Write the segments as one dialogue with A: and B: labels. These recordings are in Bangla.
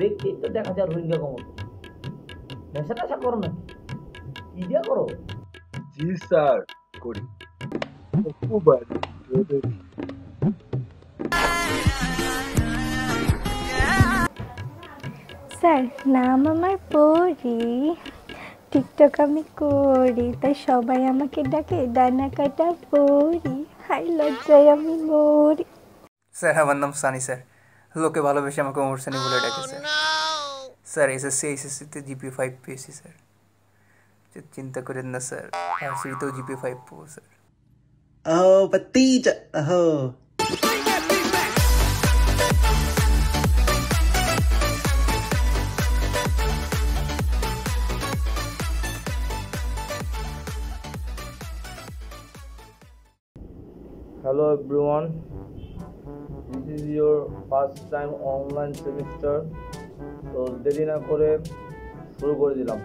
A: দেখতে তো দেখা যায় রোহিঙ্গা কমন নেশা টেশা করো না কি দিয়া করো?
B: জি স্যার করি।
C: স্যার নাম আমার পরি। টিকটক আমি করি তাই সবাই আমাকে ডাকে দানা কাটা পরি। হাই লজ্জায় আমি মরি।
D: স্যার আমার নাম সানি স্যার। লোকে ভালোবেসে আমাকে ওমর সানি বলে ডাকে স্যার স্যার এসএসসি এইচএসসিতে জিপি ফাইভ পেয়েছি স্যার চি- চিন্তা করেন না স্যার আরসিতেও জিপি ফাইভ পাবো sir
E: Oh, Batija. Oh.
A: Hello everyone. Is your first time online semester. তো দেরি না করে শুরু করে দিলাম।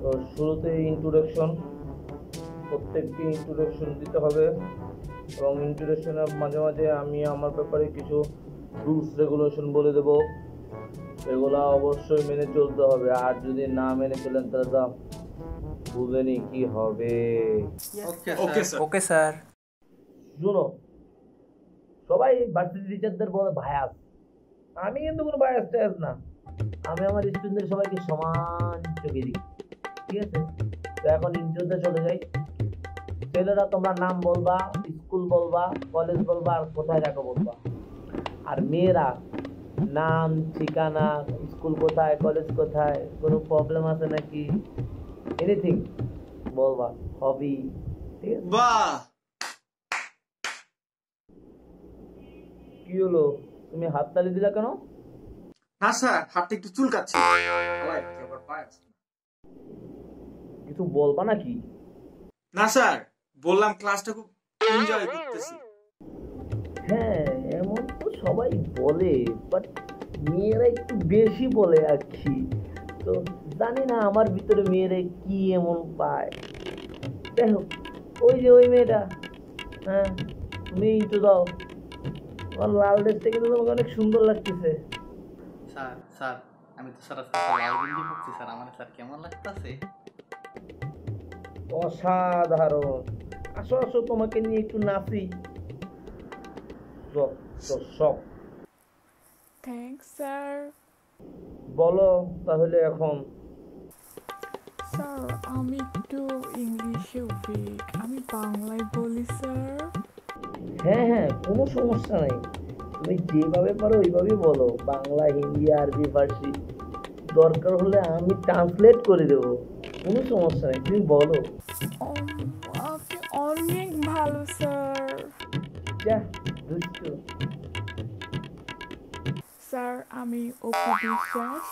A: তো শুরুতে ইন্ট্রোডাকশন প্রত্যেককে ইন্ট্রোডাকশন দিতে হবে এবং ইন্ট্রোডাকশনের মাঝে মাঝে আমি আমার ব্যাপারে কিছু রুলস রেগুলেশন বলে দেব। এগুলো অবশ্যই মেনে চলতে হবে। আর যদি না মেনে চলেন তাহলে তো বুঝেনি কি হবে।
D: ওকে স্যার
A: শুনো সবাই ভার্সিটি টিচারদের বলে ভায়াস আমি কিন্তু কোনো ভায়াস টায়াস না। আমি আমার স্টুডেন্টদের সবাইকে সমান চোখে দিই ঠিক আছে? তো এখন ইন্টারভিউতে চলে যাই। ছেলেরা, তোমরা নাম বলবা স্কুল বলবা কলেজ বলবা, আর কোথায় থাকো বলবা। আর মেয়েরা, নাম, ঠিকানা স্কুল কোথায় কলেজ কোথায়, কোনো প্রবলেম আছে নাকি? এনিথিং বলবা হবি ঠিক আছে?
E: বাহ!
A: কি হলো? তুমি হাততালি দিলা কেন?
E: না স্যার হাতটা একটু চুলকাচ্ছে।
A: কিছু বলবা নাকি?
E: না স্যার বললাম ক্লাসটা খুব এনজয় করতেছি।
A: হ্যাঁ এমন তো সবাই বলে বাট মেয়েরা একটু বেশি বলে আর কি। তো জানি না আমার ভিতরে মেয়েরা কি এমন পায়। দেখো ওই যে ওই মেয়েটা। হ্যাঁ তুমি তো দাও। আমার লাল ড্রেসটা কিন্তু তোমাকে অনেক সুন্দর লাগতেছে।
F: স্যার স্যার আমি তো স্যার লাল গেঞ্জি পরছি স্যার আমার স্যার কেমন লাগতাছে?
A: অসাধারণ। আসো আসো তোমাকে নিয়ে একটু নাচি। তো তো সব
G: থ্যাংকস স্যার
A: বলো তাহলে এখন।
G: স্যার আমি একটু ইংলিশে উইক আমি বাংলায় বলি স্যার
A: হ্যাঁ হ্যাঁ কোনো সমস্যা নেই। তুমি যেভাবে পারো ওইভাবেই বলো। বাংলা হিন্দি আরবি ফার্সি দরকার হলে আমি ট্রান্সলেট করে দেবো। কোনো সমস্যা নেই তুমি বলো।
G: আপনি অনেক ভালো স্যার।
A: যা দুষ্টু
G: স্যার আমি অপু বিশ্বাস।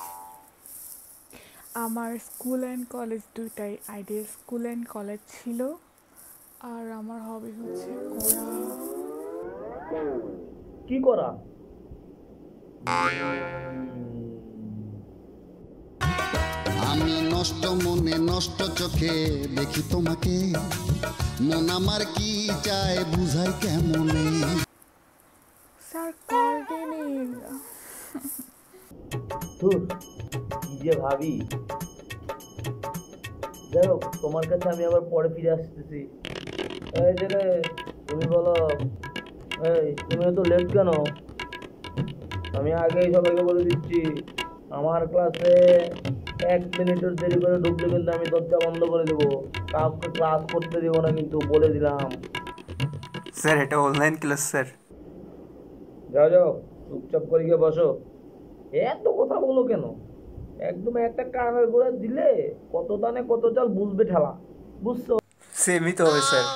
G: আমার স্কুল অ্যান্ড কলেজ দুইটাই আইডিয়াল স্কুল অ্যান্ড কলেজ ছিল। আর আমার হবি হচ্ছে
A: কি করা?
H: আমি নষ্ট মনে নষ্ট চোখে দেখি তোমাকে। মন আমার কি চায় বুঝাই কেমনে?
G: স্যার গার্ডেনিং
A: ধুর, কি যে ভাবি। যাই হোক তোমার কাছে আমি আবার পরে ফিরে আসতেছি। এই যে তুমি বলো এই তুমি তো লেট কেন? আমি আগেই সবাইকে বলে দিচ্ছি আমার ক্লাসে এক মিনিটের দেরি করে ঢুকলে কিন্তু আমি দরজা বন্ধ করে দেবো। কাউকে ক্লাস করতে দেবো না কিন্তু বলে দিলাম।
D: স্যার এটা অনলাইন ক্লাস স্যার
A: যাও যাও চুপচাপ করে গিয়ে বসো। এত কথা বলো কেন? একদম একটা কানের গোড়া দিলে কত দানে কত চাল বুঝবে ঠেলা। বুঝছ?
D: তো হবে স্যার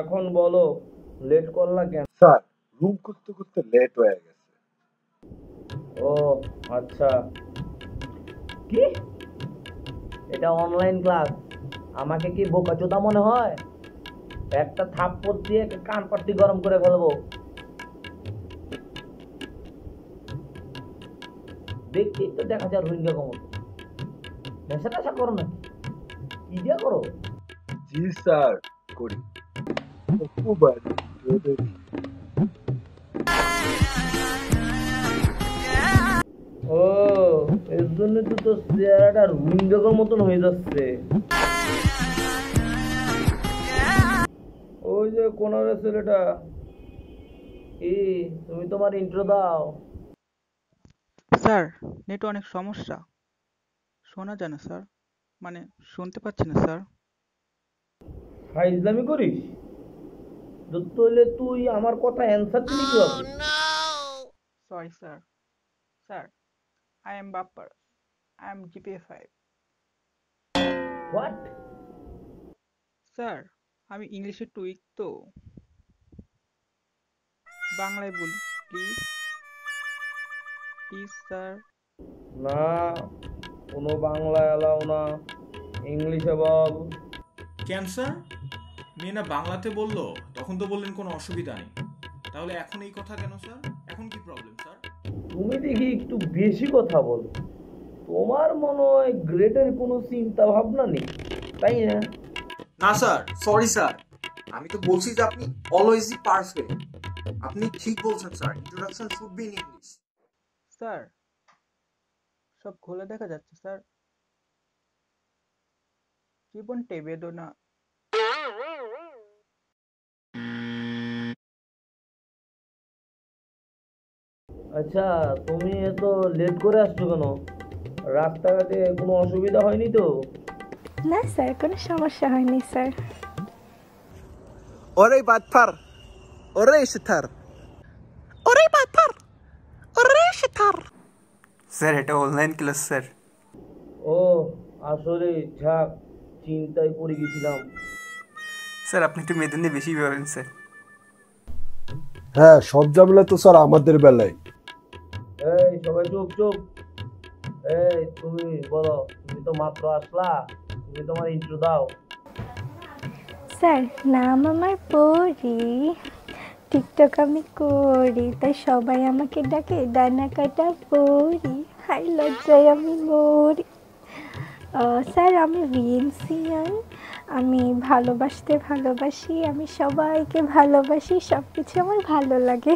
A: এখন বলো লেট করলা কেন?
B: স্যার রুম করতে করতে লেট হয়ে গেছে।
A: ও আচ্ছা। কি? এটা অনলাইন ক্লাস আমাকে কি বোকাচোদা মনে হয়? একটা থাপ্পড় দিয়ে কান পাটি গরম করে ফেলব। দেখতে তো দেখা যায় রোহিঙ্গা কমন নেশা টেশা করো না। কি দিয়া করো?
B: জি স্যার করি।
A: ও এর জন্য তো তোর চেহারাটা রুইন্ডকের মতন হয়ে যাচ্ছে। ওই যে কোনারের ছেলেটা। কি তুমি তোমার ইন্ট্রো দাও।
I: স্যার নেট অনেক সমস্যা। শোনা যায় না স্যার। মানে শুনতে পাচ্ছি না স্যার।
A: ফাইজলামি করিস? তাহলে তুই আমার কথা অ্যান্সার দিলি কি হবে
I: sorry sir sir I am বাপ্পার I am GPA five
A: what
I: sir আমি ইংলিশে টুইক তো। বাংলায় বলি প্লিজ প্লিজ স্যার
A: না কোনো বাংলা এলাও না ইংলিশে বল।
E: কেন স্যার? মেয়ে না বাংলাতে বলল তখন তো বললেন কোনো অসুবিধা নেই। তাহলে এখন এই কথা কেন স্যার? এখন কি প্রবলেম স্যার?
A: তুমি দেখি একটু বেশি কথা বলো। তোমার মনে হয় গ্রেডের কোনো চিন্তা ভাবনা নেই তাই না?
E: না স্যার সরি স্যার। আমি তো বলছি যে আপনি অলওয়েজই পারফেক্ট আপনি ঠিক বলছেন sir introduction should be in English
I: sir সব খোলা দেখা যাচ্ছে স্যার। জীবনটাই বেদনা
A: আচ্ছা তুমি এত লেট করে আসছো কেন? রাস্তাঘাটে কোনো অসুবিধা হয়নি তো?
C: না স্যার কোনো সমস্যা হয়নি স্যার।
J: ওরে বাটফার ওরে সিথার ওরে সিথার
D: স্যার এটা অনলাইন ক্লাস স্যার
A: ও আসলে ঝাক চিন্তায় পড়ে গেছিলাম।
D: স্যার আপনি একটু মেয়েদের নিয়ে বেশি ভাবেন স্যার
B: হ্যাঁ সব ঝামেলা তো স্যার আমাদের বেলায়।
A: এই সবাই চুপ চুপ। এই তুমি বলো তুমি তো মাত্র আসলা তুমি তোমার ইন্ট্রো দাও।
C: স্যার নাম আমার পরি টিকটক আমি করি তাই সবাই আমাকে ডাকে দানা কাটা পরি হাই লজ্জায় আমি মরি। আহ, স্যার আমি ভিএনসিয়ান আমি ভালোবাসতে ভালোবাসি আমি সবাইকে ভালোবাসি সব কিছু আমার ভালো লাগে।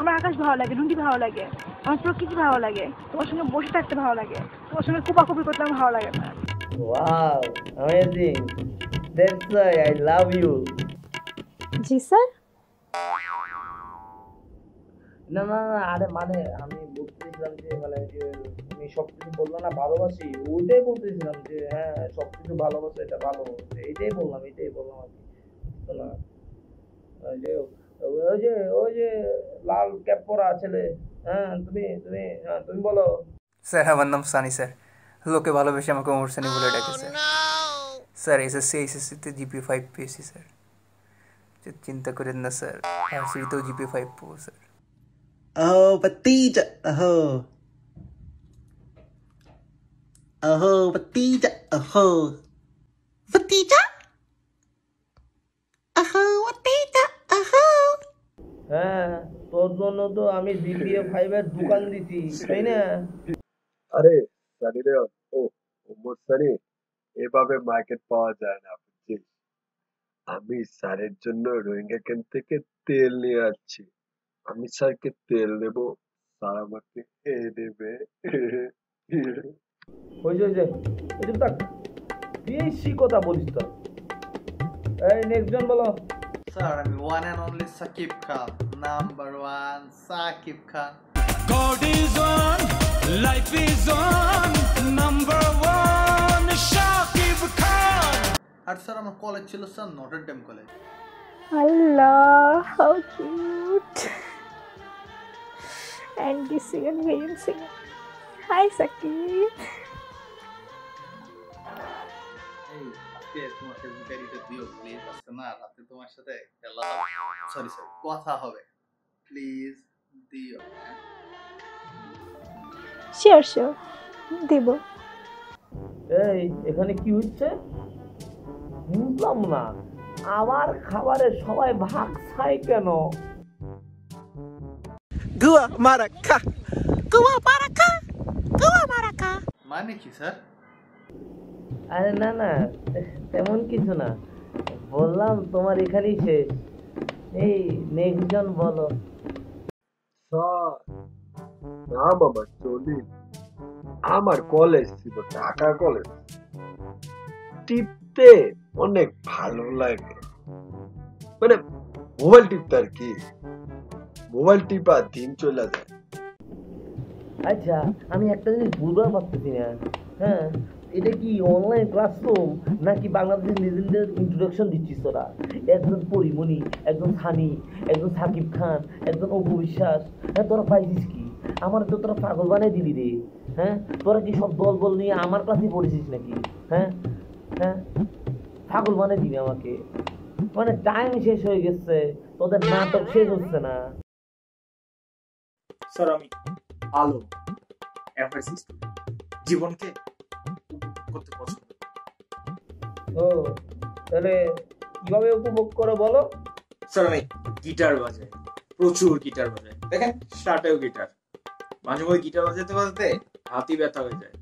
K: আমার আকাশ ভালো লাগে নদী ভালো লাগে আমার প্রকৃতি ভালো লাগে তোমার সঙ্গে বসে থাকতে ভালো লাগে তোমার সঙ্গে কুপাকুপি করতে আমার ভালো লাগে না।
A: Wow amazing that's why I love you
C: ji sir
A: না না না আরে মানে আমি বলতেছিলাম যে মানে যে তুমি সব কিছু বলল না ভালোবাসি ওইটাই বলতেছিলাম যে হ্যাঁ সব কিছু ভালোবাসা এটা ভালো এইটাই বললাম এইটাই বললাম আর কি। না যে ওই যে ওই যে লাল ক্যাপ পরা ছেলে হ্যাঁ তুমি তুমি হ্যাঁ তুমি বলো।
D: স্যার আমার নাম সানি স্যার। লোকে ভালোবেসে আমাকে ওমর সানি বলে ডাকে স্যার। স্যার এসএসসি এইচএসসিতে জিপি ফাইভ পেয়েছি স্যার। যে চিন্তা করেন না স্যার ভার্সিটিতেও জিপি ফাইভ পাবো sir
J: Oh, Batija. Oh. Oh, Batija. Oh. Batija? Oh, Batija. Oh.
A: হ্যাঁ তোর জন্য তো আমি জিপিএ ফাইভের দোকান দিছি তাই না
B: আরে সানি রে ও ওমর সানি এভাবে মার্কেট পাওয়া যায় না বুঝছিস আমি স্যারের জন্য রোহিঙ্গা ক্যাম্প থেকে তেল নিয়ে আসছি। আমি স্যারকে তেল দেবো স্যার আমাকে এ দেবে।
A: বেশি কথা বলিস তো এই নেক্সট জন বলো।
F: স্যার আমি one and only Shakib Khan number one Shakib Khan.
L: God is on, life is on, number one, Shakib Khan.
F: আর স্যার আমার কলেজ ছিল sir Notre Dame college
C: this singer, William singer. Hi, Sakit.
F: এই আজকে তোমার দিও প্লিজ আজকে না রাতে তোমার সাথে খেলা সরি সরি কথা হবে। প্লিজ দিও.
C: দেব।
A: এই এখানে কি হচ্ছে? বুঝলাম না আমার খাবারে সবাই ভাগ খায় কেন
J: Gua Maraka. Gua Maraka. Gua Maraka.
F: মানে কি স্যার
A: আরে না না তেমন কিছু না বললাম তোমার এখানেই শেষ এই নেক্সট জন বলো
B: স্যার নাম আমার জলিল আমার কলেজ ছিল ঢাকা কলেজ টিপতে অনেক ভালো লাগে। মানে মোবাইল টিপতে আর কি। মোবাইল টিপা দিন চলে যায়।
A: আচ্ছা আমি একটা জিনিস বুঝবার পারতেছি না। হ্যাঁ এটা কি অনলাইন ক্লাসরুম নাকি বাংলাদেশের লেজেন্ডের ইন্ট্রোডাকশন দিচ্ছিস তোরা? একজন পরিমণি, একজন সানি, একজন সাকিব খান, একজন অপু বিশ্বাস। হ্যাঁ তোরা পাইছিস কি? আমার তো তোরা পাগল বানাই দিলি রে। হ্যাঁ তোরা কি সব দল বল নিয়ে আমার ক্লাসে পড়েছিস নাকি? হ্যাঁ হ্যাঁ? পাগল বানাই দিবি আমাকে। মানে টাইম শেষ হয়ে গেছে তোদের নাটক শেষ হচ্ছে না।
E: স্যার আমি আলো জীবনকে করতে পছন্দ
A: ও তাহলে কীভাবে উপভোগ করো বলো?
E: স্যার আমি গিটার বাজাই প্রচুর গিটার বাজাই। দেখেন শার্টেও গিটার মাঝে মাঝে গিটার বাজাতে বাজাতে হাতই ব্যথা হয়ে যায়।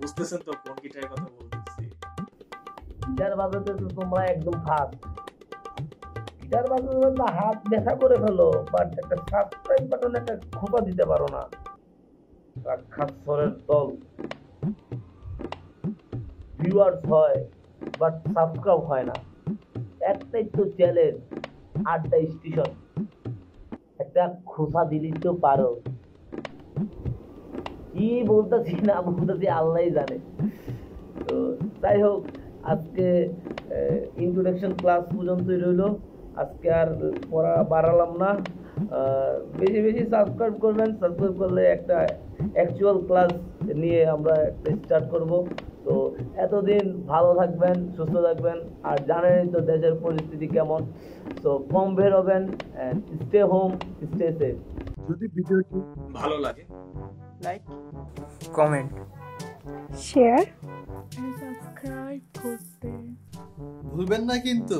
E: বুঝতেছেন তো কোন গিটারের কথা বলতেছি
A: গিটার বাজাতে তো তোমরা একদম ফাস্ট গিটার বাজাতে তো হাত ব্যথা করে ফেলো বাট একটা সাবস্ক্রাইব বাটনে একটা খোপা দিতে পারো না। রাক্ষাসরের দল। ভিউয়ার্স হয় বাট সাবস্ক্রাইব হয় না। একটাই তো চ্যালেঞ্জ আটটা স্টেশন একটা খোসা দিলেই তো পারো। কি বলতেছি না বলতেছি আল্লাহ জানে। তো যাই হোক আজকে ইন্ট্রোডাকশন ক্লাস পর্যন্তই রইল। আজকে আর পড়া বাড়ালাম না। বেশি বেশি সাবস্ক্রাইব করবেন। সাবস্ক্রাইব করলে একটা অ্যাকচুয়াল ক্লাস নিয়ে আমরা স্টার্ট করব। তো এতদিন ভালো থাকবেন সুস্থ থাকবেন। আর জানেনই তো দেশের পরিস্থিতি কেমন। তো কম বের হবেন স্টে হোম স্টে সেফ
B: যদি ভিডিওটি
E: ভালো লাগে
I: লাইক
D: কমেন্ট
C: শেয়ার
G: সাবস্ক্রাইব করতে
F: ভুলবেন না কিন্তু।